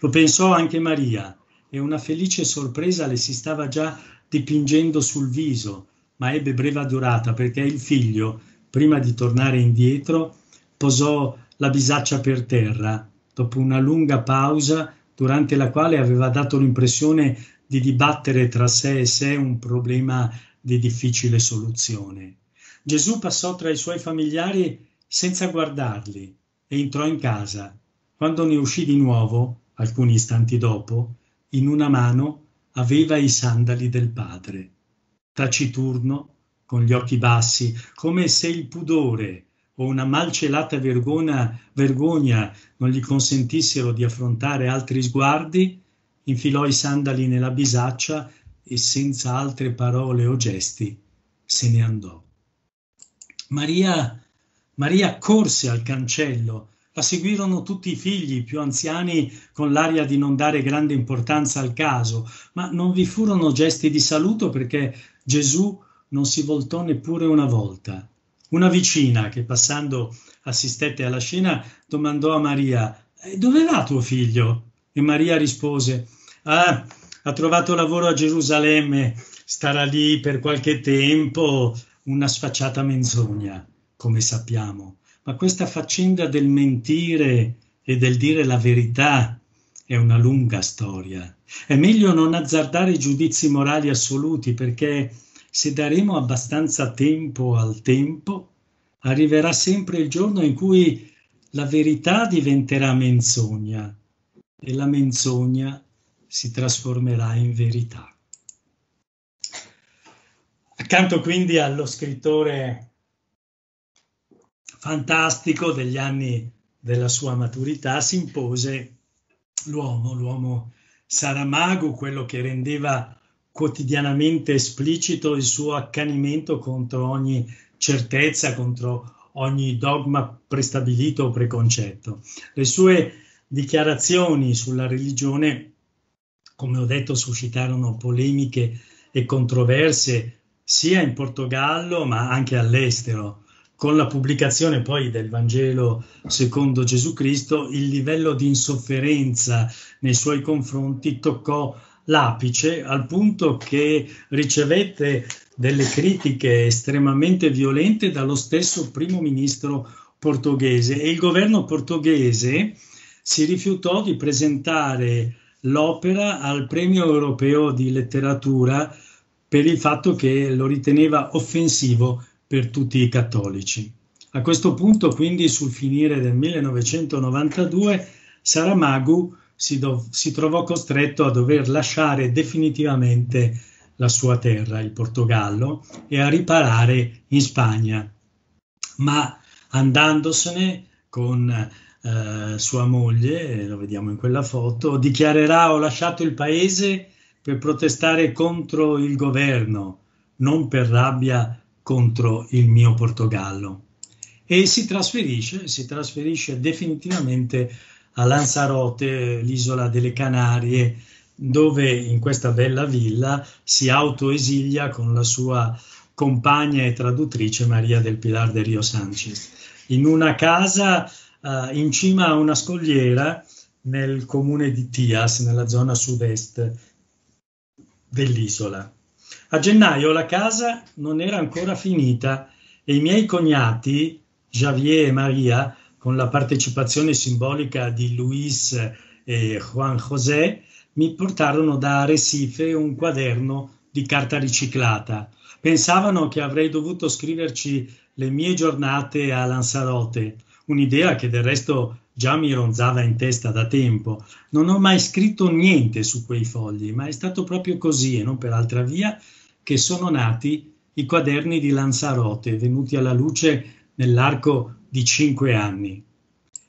A: Lo pensò anche Maria, e una felice sorpresa le si stava già dipingendo sul viso, ma ebbe breve durata perché il figlio, prima di tornare indietro, posò la bisaccia per terra, dopo una lunga pausa durante la quale aveva dato l'impressione di dibattere tra sé e sé un problema di difficile soluzione. Gesù passò tra i suoi familiari senza guardarli e entrò in casa. Quando ne uscì di nuovo, alcuni istanti dopo, in una mano aveva i sandali del padre. Taciturno, con gli occhi bassi, come se il pudore o una malcelata vergogna, vergogna non gli consentissero di affrontare altri sguardi, infilò i sandali nella bisaccia e senza altre parole o gesti se ne andò. Maria, Maria corse al cancello la seguirono tutti i figli più anziani con l'aria di non dare grande importanza al caso, ma non vi furono gesti di saluto perché Gesù non si voltò neppure una volta. Una vicina che passando assistette alla scena domandò a Maria Dove va tuo figlio? E Maria rispose Ah, ha trovato lavoro a Gerusalemme, starà lì per qualche tempo, una sfacciata menzogna, come sappiamo ma questa faccenda del mentire e del dire la verità è una lunga storia. È meglio non azzardare giudizi morali assoluti perché se daremo abbastanza tempo al tempo, arriverà sempre il giorno in cui la verità diventerà menzogna e la menzogna si trasformerà in verità. Accanto quindi allo scrittore fantastico degli anni della sua maturità si impose l'uomo, l'uomo Saramago, quello che rendeva quotidianamente esplicito il suo accanimento contro ogni certezza, contro ogni dogma prestabilito o preconcetto. Le sue dichiarazioni sulla religione, come ho detto, suscitarono polemiche e controversie sia in Portogallo ma anche all'estero con la pubblicazione poi del Vangelo secondo Gesù Cristo, il livello di insofferenza nei suoi confronti toccò l'apice al punto che ricevette delle critiche estremamente violente dallo stesso primo ministro portoghese e il governo portoghese si rifiutò di presentare l'opera al premio europeo di letteratura per il fatto che lo riteneva offensivo per tutti i cattolici. A questo punto, quindi, sul finire del 1992, Saramago si, do- si trovò costretto a dover lasciare definitivamente la sua terra, il Portogallo, e a riparare in Spagna. Ma andandosene con eh, sua moglie, lo vediamo in quella foto, dichiarerà ho lasciato il paese per protestare contro il governo, non per rabbia contro il mio Portogallo e si trasferisce, si trasferisce definitivamente a Lanzarote, l'isola delle Canarie, dove in questa bella villa si autoesilia con la sua compagna e traduttrice Maria del Pilar de Rio Sanchez, in una casa uh, in cima a una scogliera nel comune di Tias, nella zona sud-est dell'isola. A gennaio la casa non era ancora finita e i miei cognati, Javier e Maria, con la partecipazione simbolica di Luis e Juan José, mi portarono da Arrecife un quaderno di carta riciclata. Pensavano che avrei dovuto scriverci le mie giornate a Lanzarote, un'idea che del resto già mi ronzava in testa da tempo. Non ho mai scritto niente su quei fogli, ma è stato proprio così e non per altra via che sono nati i quaderni di Lanzarote, venuti alla luce nell'arco di cinque anni.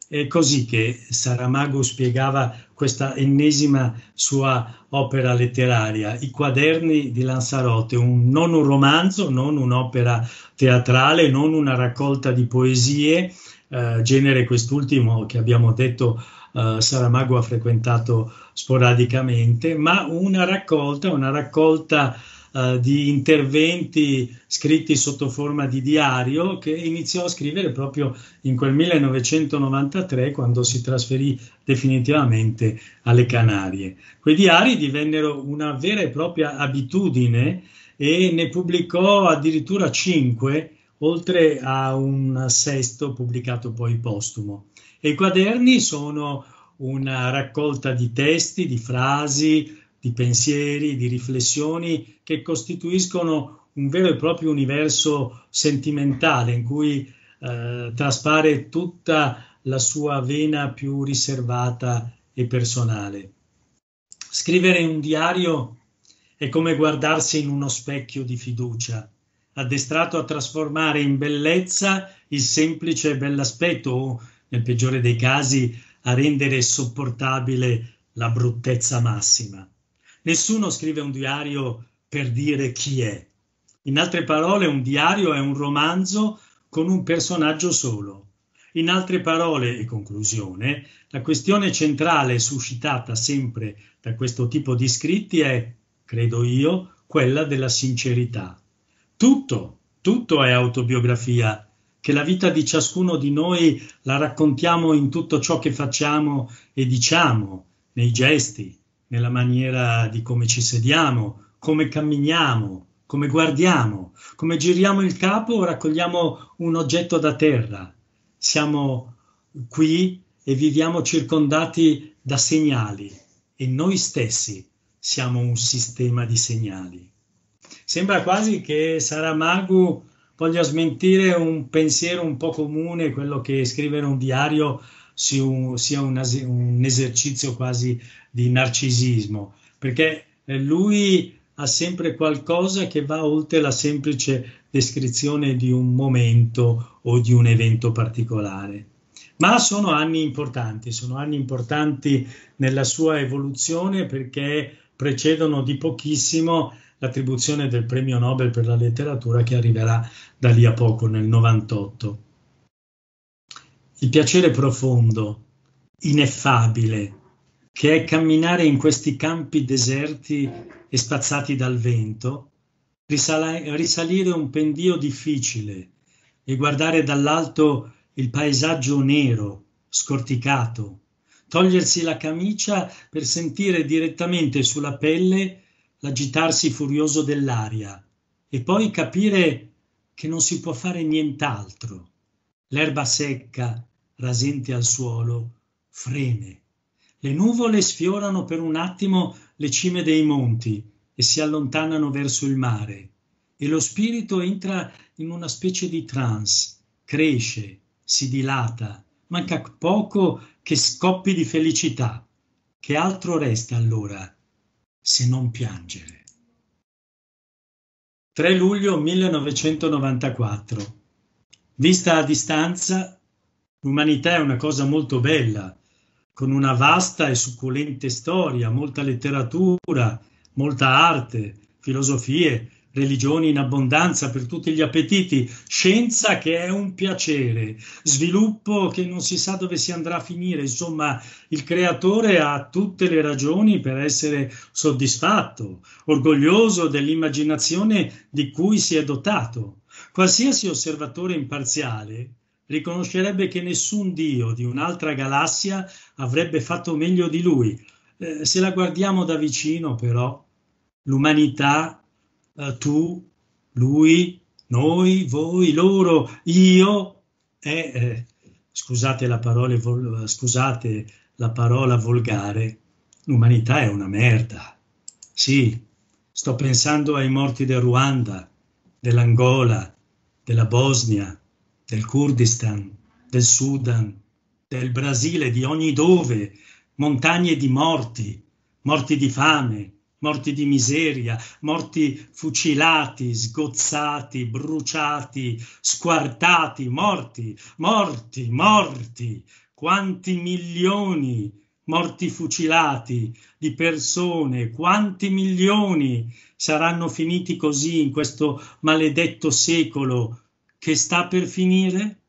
A: È così che Saramago spiegava questa ennesima sua opera letteraria, I quaderni di Lanzarote, un, non un romanzo, non un'opera teatrale, non una raccolta di poesie, eh, genere quest'ultimo che abbiamo detto eh, Saramago ha frequentato sporadicamente, ma una raccolta, una raccolta uh, di interventi scritti sotto forma di diario che iniziò a scrivere proprio in quel 1993 quando si trasferì definitivamente alle Canarie. Quei diari divennero una vera e propria abitudine e ne pubblicò addirittura cinque, oltre a un sesto pubblicato poi postumo. E i quaderni sono una raccolta di testi, di frasi, di pensieri, di riflessioni che costituiscono un vero e proprio universo sentimentale in cui eh, traspare tutta la sua vena più riservata e personale. Scrivere un diario è come guardarsi in uno specchio di fiducia, addestrato a trasformare in bellezza il semplice bell'aspetto o, nel peggiore dei casi, a rendere sopportabile la bruttezza massima. Nessuno scrive un diario per dire chi è. In altre parole, un diario è un romanzo con un personaggio solo. In altre parole e conclusione, la questione centrale suscitata sempre da questo tipo di scritti è, credo io, quella della sincerità. Tutto, tutto è autobiografia, che la vita di ciascuno di noi la raccontiamo in tutto ciò che facciamo e diciamo, nei gesti, nella maniera di come ci sediamo, come camminiamo, come guardiamo, come giriamo il capo o raccogliamo un oggetto da terra. Siamo qui e viviamo circondati da segnali e noi stessi siamo un sistema di segnali. Sembra quasi che Saramago voglia smentire un pensiero un po' comune, quello che scrivere un diario sia un, un esercizio quasi di narcisismo, perché eh, lui ha sempre qualcosa che va oltre la semplice descrizione di un momento o di un evento particolare. Ma sono anni importanti, sono anni importanti nella sua evoluzione perché precedono di pochissimo l'attribuzione del premio Nobel per la letteratura che arriverà da lì a poco nel 98. Il piacere profondo, ineffabile, che è camminare in questi campi deserti e spazzati dal vento, risala- risalire un pendio difficile e guardare dall'alto il paesaggio nero, scorticato, togliersi la camicia per sentire direttamente sulla pelle l'agitarsi furioso dell'aria e poi capire che non si può fare nient'altro. L'erba secca, rasente al suolo, freme. Le nuvole sfiorano per un attimo le cime dei monti e si allontanano verso il mare e lo spirito entra in una specie di trance, cresce, si dilata, manca poco che scoppi di felicità. Che altro resta allora se non piangere? 3 luglio 1994. Vista a distanza, L'umanità è una cosa molto bella, con una vasta e succulente storia, molta letteratura, molta arte, filosofie, religioni in abbondanza per tutti gli appetiti, scienza che è un piacere, sviluppo che non si sa dove si andrà a finire, insomma il creatore ha tutte le ragioni per essere soddisfatto, orgoglioso dell'immaginazione di cui si è dotato. Qualsiasi osservatore imparziale riconoscerebbe che nessun dio di un'altra galassia avrebbe fatto meglio di lui. Eh, se la guardiamo da vicino, però, l'umanità, eh, tu, lui, noi, voi, loro, io, è, eh, scusate, la parola, scusate la parola volgare, l'umanità è una merda. Sì, sto pensando ai morti del Ruanda, dell'Angola, della Bosnia, del Kurdistan, del Sudan, del Brasile, di ogni dove, montagne di morti, morti di fame, morti di miseria, morti fucilati, sgozzati, bruciati, squartati, morti, morti, morti, quanti milioni morti fucilati di persone, quanti milioni saranno finiti così in questo maledetto secolo che sta per finire?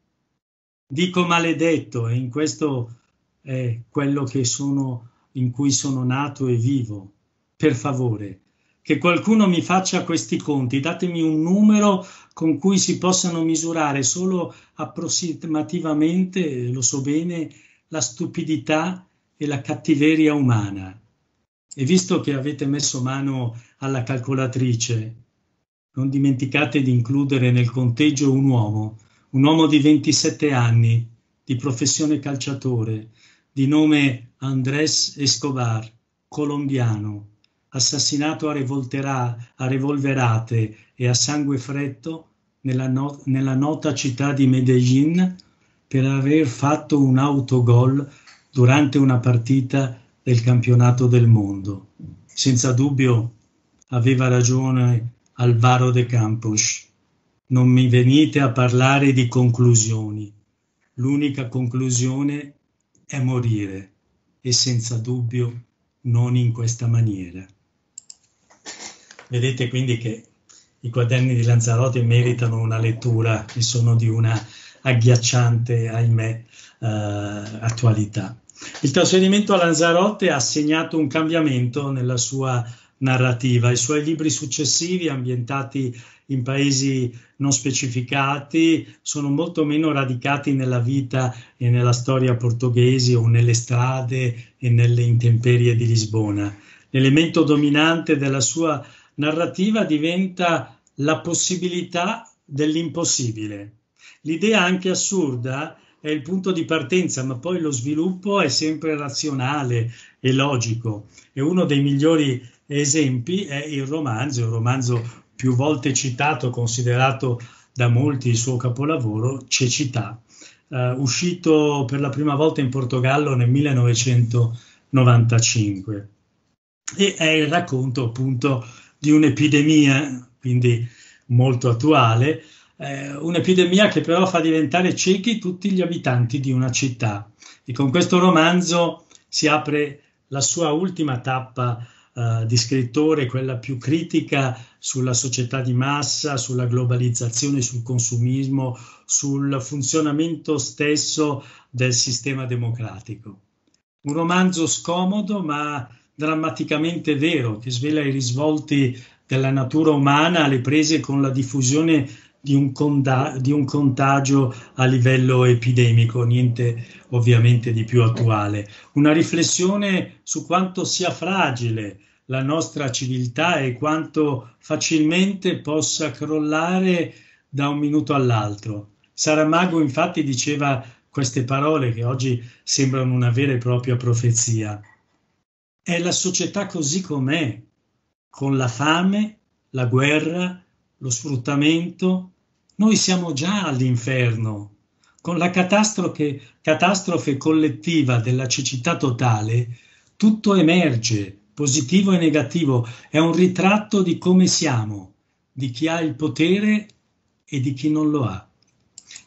A: Dico maledetto e in questo è quello che sono, in cui sono nato e vivo. Per favore, che qualcuno mi faccia questi conti, datemi un numero con cui si possano misurare solo approssimativamente, lo so bene, la stupidità e la cattiveria umana. E visto che avete messo mano alla calcolatrice, non dimenticate di includere nel conteggio un uomo, un uomo di 27 anni, di professione calciatore, di nome Andrés Escobar, colombiano, assassinato a, a revolverate e a sangue freddo nella, no, nella nota città di Medellin per aver fatto un autogol durante una partita del campionato del mondo. Senza dubbio aveva ragione Alvaro de Campos. Non mi venite a parlare di conclusioni. L'unica conclusione è morire e senza dubbio non in questa maniera. Vedete quindi che i quaderni di Lanzarote meritano una lettura e sono di una agghiacciante, ahimè, eh, attualità. Il trasferimento a Lanzarote ha segnato un cambiamento nella sua narrativa. I suoi libri successivi, ambientati in paesi non specificati, sono molto meno radicati nella vita e nella storia portoghesi o nelle strade e nelle intemperie di Lisbona. L'elemento dominante della sua narrativa diventa la possibilità dell'impossibile. L'idea anche assurda è il punto di partenza, ma poi lo sviluppo è sempre razionale e logico. E uno dei migliori esempi è il romanzo, il romanzo più volte citato, considerato da molti il suo capolavoro, Cecità, eh, uscito per la prima volta in Portogallo nel 1995. E è il racconto appunto di un'epidemia, quindi molto attuale, eh, un'epidemia che però fa diventare ciechi tutti gli abitanti di una città. E con questo romanzo si apre la sua ultima tappa eh, di scrittore, quella più critica sulla società di massa, sulla globalizzazione, sul consumismo, sul funzionamento stesso del sistema democratico. Un romanzo scomodo ma drammaticamente vero, che svela i risvolti della natura umana alle prese con la diffusione di un, conda- di un, contagio a livello epidemico, niente ovviamente di più attuale. Una riflessione su quanto sia fragile la nostra civiltà e quanto facilmente possa crollare da un minuto all'altro. Saramago infatti diceva queste parole che oggi sembrano una vera e propria profezia. È la società così com'è, con la fame, la guerra, lo sfruttamento, noi siamo già all'inferno. Con la catastrofe, catastrofe collettiva della cecità totale, tutto emerge, positivo e negativo, è un ritratto di come siamo, di chi ha il potere e di chi non lo ha.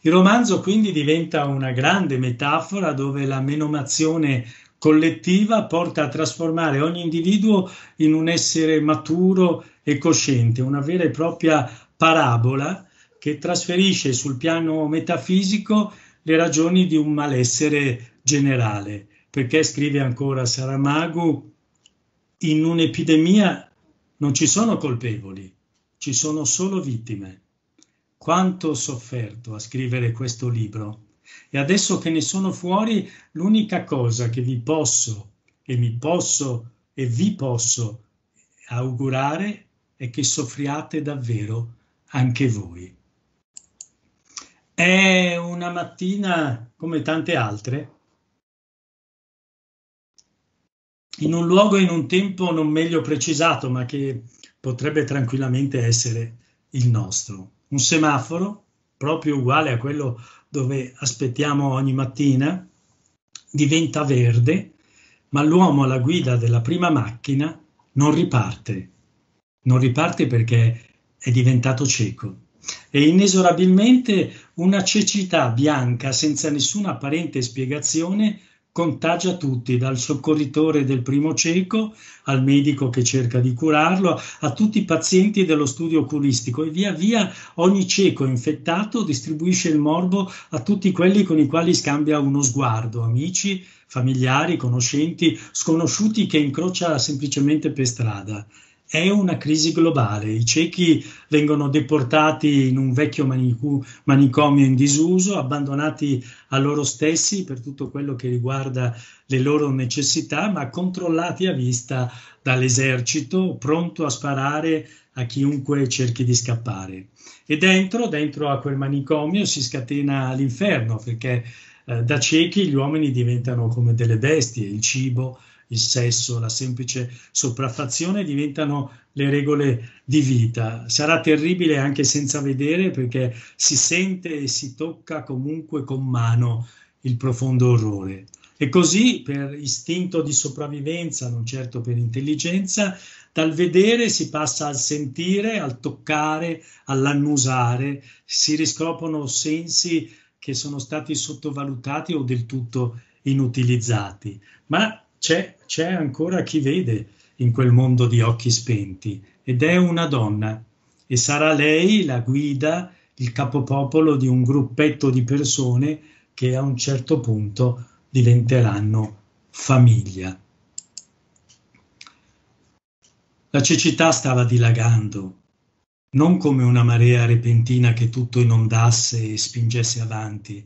A: Il romanzo quindi diventa una grande metafora dove la menomazione collettiva porta a trasformare ogni individuo in un essere maturo e cosciente, una vera e propria parabola che trasferisce sul piano metafisico le ragioni di un malessere generale, perché scrive ancora Saramago, in un'epidemia non ci sono colpevoli, ci sono solo vittime. Quanto ho sofferto a scrivere questo libro e adesso che ne sono fuori, l'unica cosa che vi posso e mi posso e vi posso augurare è che soffriate davvero anche voi. È una mattina come tante altre, in un luogo e in un tempo non meglio precisato, ma che potrebbe tranquillamente essere il nostro. Un semaforo proprio uguale a quello dove aspettiamo ogni mattina, diventa verde, ma l'uomo alla guida della prima macchina non riparte. Non riparte perché è diventato cieco. E inesorabilmente una cecità bianca senza nessuna apparente spiegazione contagia tutti, dal soccorritore del primo cieco al medico che cerca di curarlo, a tutti i pazienti dello studio oculistico e via via ogni cieco infettato distribuisce il morbo a tutti quelli con i quali scambia uno sguardo, amici, familiari, conoscenti, sconosciuti che incrocia semplicemente per strada è una crisi globale. I ciechi vengono deportati in un vecchio manicu- manicomio in disuso, abbandonati a loro stessi per tutto quello che riguarda le loro necessità, ma controllati a vista dall'esercito, pronto a sparare a chiunque cerchi di scappare. E dentro, dentro a quel manicomio si scatena l'inferno, perché eh, da ciechi gli uomini diventano come delle bestie, il cibo, il sesso, la semplice sopraffazione diventano le regole di vita. Sarà terribile anche senza vedere perché si sente e si tocca comunque con mano il profondo orrore. E così, per istinto di sopravvivenza, non certo per intelligenza, dal vedere si passa al sentire, al toccare, all'annusare, si riscoprono sensi che sono stati sottovalutati o del tutto inutilizzati. Ma c'è, c'è ancora chi vede in quel mondo di occhi spenti ed è una donna e sarà lei la guida, il capopopolo di un gruppetto di persone che a un certo punto diventeranno famiglia. La cecità stava dilagando, non come una marea repentina che tutto inondasse e spingesse avanti,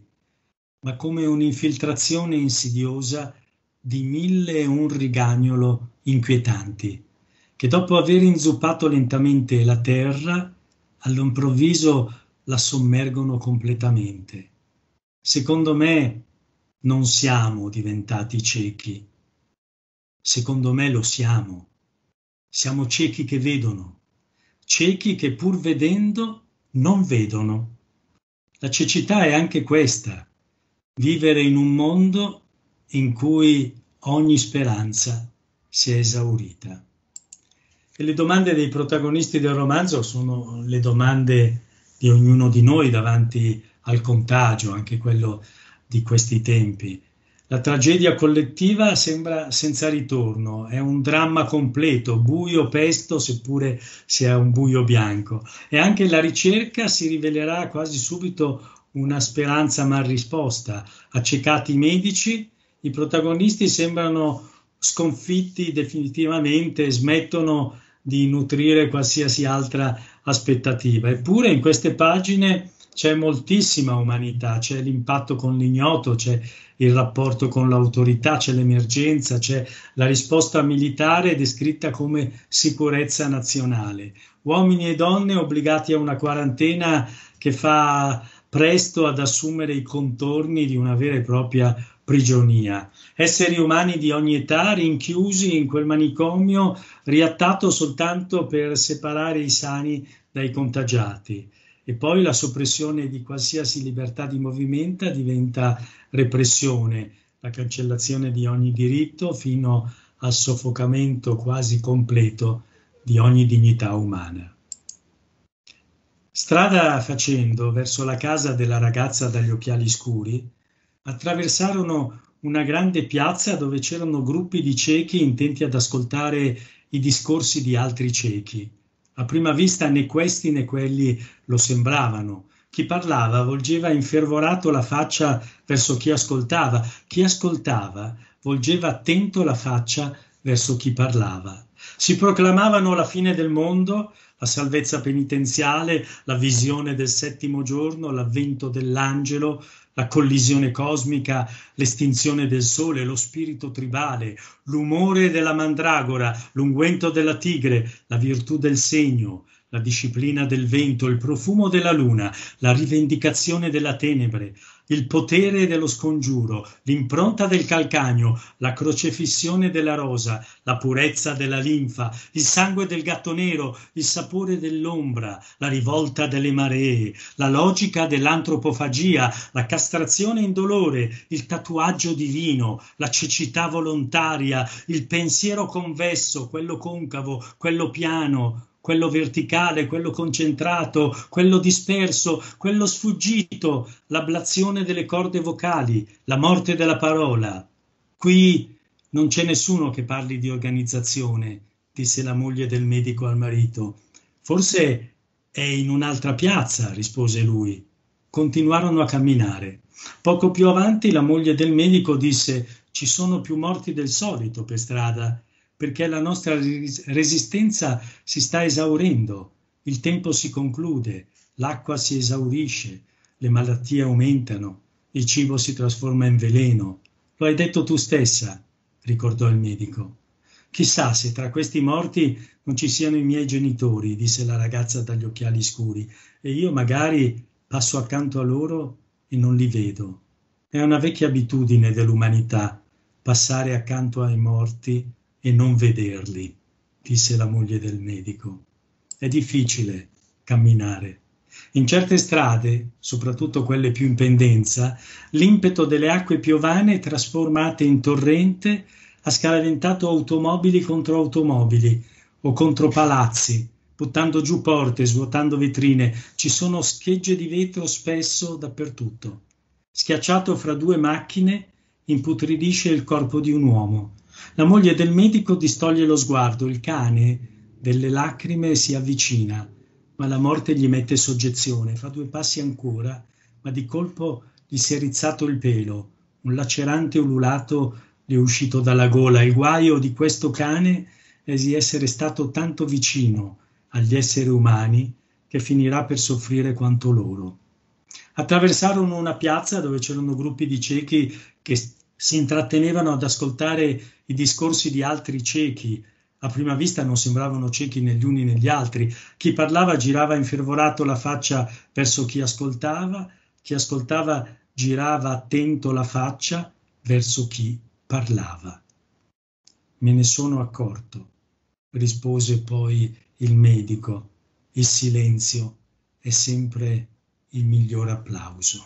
A: ma come un'infiltrazione insidiosa di mille e un rigagnolo inquietanti, che dopo aver inzuppato lentamente la terra, all'improvviso la sommergono completamente. Secondo me non siamo diventati ciechi. Secondo me lo siamo. Siamo ciechi che vedono, ciechi che pur vedendo non vedono. La cecità è anche questa, vivere in un mondo in cui ogni speranza si è esaurita. E le domande dei protagonisti del romanzo sono le domande di ognuno di noi davanti al contagio, anche quello di questi tempi. La tragedia collettiva sembra senza ritorno, è un dramma completo, buio, pesto, seppure sia un buio bianco. E anche la ricerca si rivelerà quasi subito una speranza mal risposta. Accecati i medici, i protagonisti sembrano sconfitti definitivamente smettono di nutrire qualsiasi altra aspettativa. Eppure in queste pagine c'è moltissima umanità, c'è l'impatto con l'ignoto, c'è il rapporto con l'autorità, c'è l'emergenza, c'è la risposta militare descritta come sicurezza nazionale. Uomini e donne obbligati a una quarantena che fa presto ad assumere i contorni di una vera e propria prigionia. Esseri umani di ogni età rinchiusi in quel manicomio riattato soltanto per separare i sani dai contagiati. E poi la soppressione di qualsiasi libertà di movimento diventa repressione, la cancellazione di ogni diritto fino al soffocamento quasi completo di ogni dignità umana. Strada facendo verso la casa della ragazza dagli occhiali scuri, attraversarono una grande piazza dove c'erano gruppi di ciechi intenti ad ascoltare i discorsi di altri ciechi. A prima vista né questi né quelli lo sembravano. Chi parlava volgeva infervorato la faccia verso chi ascoltava, chi ascoltava volgeva attento la faccia verso chi parlava. Si proclamavano la fine del mondo, la salvezza penitenziale, la visione del settimo giorno, l'avvento dell'angelo, la collisione cosmica, l'estinzione del sole, lo spirito tribale, l'umore della mandragora, l'unguento della tigre, la virtù del segno, la disciplina del vento, il profumo della luna, la rivendicazione della tenebre, il potere dello scongiuro, l'impronta del calcagno, la crocefissione della rosa, la purezza della linfa, il sangue del gatto nero, il sapore dell'ombra, la rivolta delle maree, la logica dell'antropofagia, la castrazione indolore, il tatuaggio divino, la cecità volontaria, il pensiero convesso, quello concavo, quello piano, quello verticale, quello concentrato, quello disperso, quello sfuggito, l'ablazione delle corde vocali, la morte della parola. Qui non c'è nessuno che parli di organizzazione, disse la moglie del medico al marito. Forse è in un'altra piazza, rispose lui. Continuarono a camminare. Poco più avanti la moglie del medico disse ci sono più morti del solito per strada perché la nostra resistenza si sta esaurendo, il tempo si conclude, l'acqua si esaurisce, le malattie aumentano, il cibo si trasforma in veleno. Lo hai detto tu stessa, ricordò il medico. Chissà se tra questi morti non ci siano i miei genitori, disse la ragazza dagli occhiali scuri, e io magari passo accanto a loro e non li vedo. È una vecchia abitudine dell'umanità passare accanto ai morti e non vederli, disse la moglie del medico. È difficile camminare. In certe strade, soprattutto quelle più in pendenza, l'impeto delle acque piovane trasformate in torrente ha scaraventato automobili contro automobili o contro palazzi, buttando giù porte, svuotando vetrine. Ci sono schegge di vetro spesso dappertutto. Schiacciato fra due macchine, imputridisce il corpo di un uomo. La moglie del medico distoglie lo sguardo, il cane delle lacrime si avvicina, ma la morte gli mette soggezione, fa due passi ancora, ma di colpo gli si è rizzato il pelo, un lacerante ululato gli è uscito dalla gola. Il guaio di questo cane è di essere stato tanto vicino agli esseri umani che finirà per soffrire quanto loro. Attraversarono una piazza dove c'erano gruppi di ciechi che si intrattenevano ad ascoltare i discorsi di altri ciechi. A prima vista non sembravano ciechi negli uni negli altri. Chi parlava girava infervorato la faccia verso chi ascoltava, chi ascoltava girava attento la faccia verso chi parlava. Me ne sono accorto, rispose poi il medico. Il silenzio è sempre il miglior applauso.